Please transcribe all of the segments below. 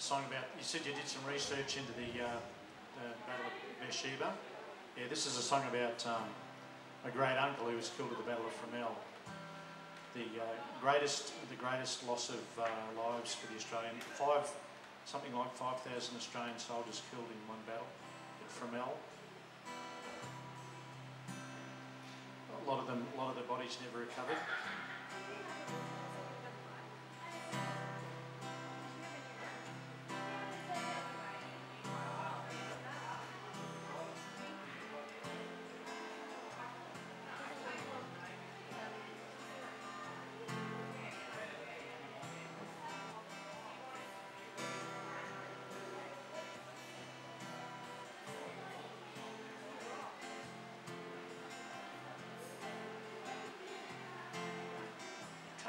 song about, you said you did some research into the, uh, the Battle of Beersheba. Yeah, this is a song about um, a great uncle who was killed at the Battle of Fromelles. The uh, greatest, the greatest loss of uh, lives for the Australian, five, something like 5,000 Australian soldiers killed in one battle at Fromelles. A lot of them, a lot of their bodies never recovered.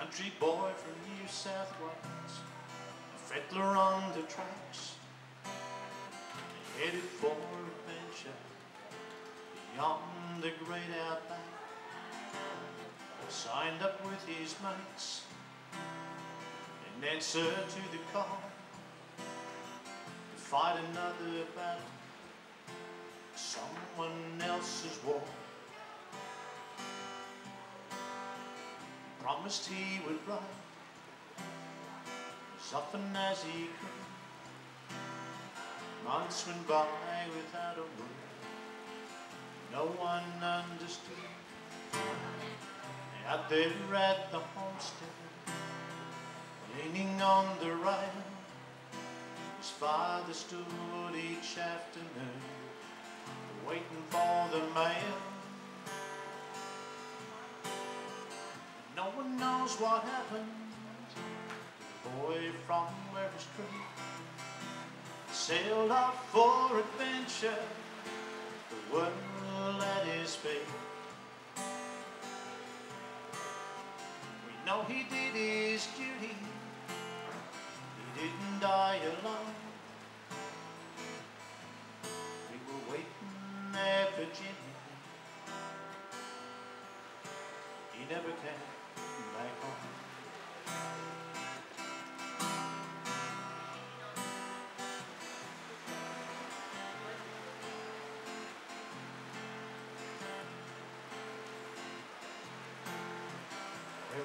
Country boy from New South Wales, a fiddler on the tracks, headed for adventure beyond the great outback. Signed up with his mates in answer to the call to fight another battle, someone else's war. Promised he would ride as often as he could. Months went by without a word, no one understood. Out there at the homestead, leaning on the rail, his father stood each afternoon, waiting for the mail. Knows what happened boy from Werris Creek. Sailed off for adventure, the world at his feet. We know he did his duty, he didn't die alone. We were waiting there for Jimmy, he never came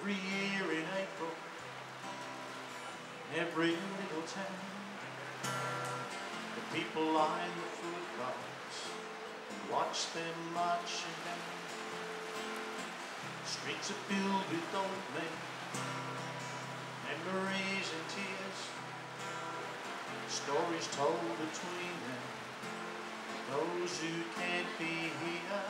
Every year in April, in every little town, the people line the footpaths and watch them marching down. Streets are filled with old men, memories and tears, stories told between them, those who can't be here.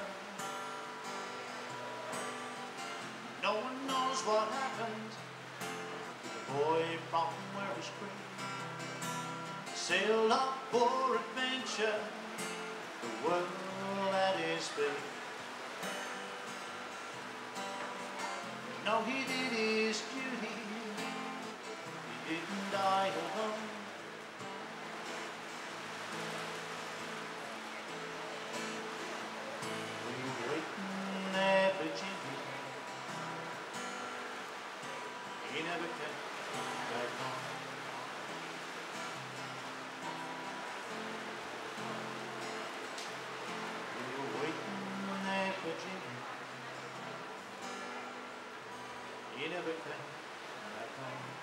No one knows what happened to the boy from Werris Creek. Sailed up for adventure, the world at his feet. No, he did his duty. He didn't die alone. We waiting. He never came back home. Came back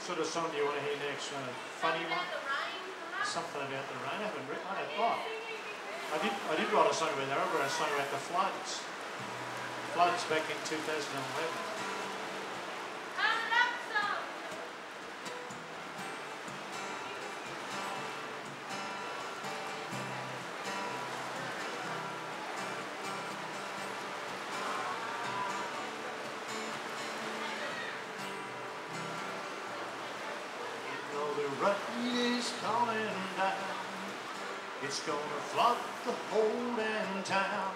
sort of song do you want to hear next? Uh, funny one? Something about the rain. I haven't written. Oh, I did. I did write a song about that. I wrote a song about the floods. Floods back in 2011. rain is coming down. It's gonna flood the whole damn town.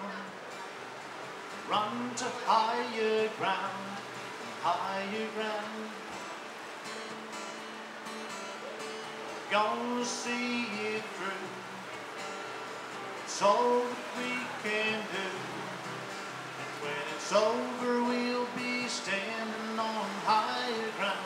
Run to higher ground, higher ground. Gonna see it through. It's all that we can do. And when it's over, we'll be standing on higher ground.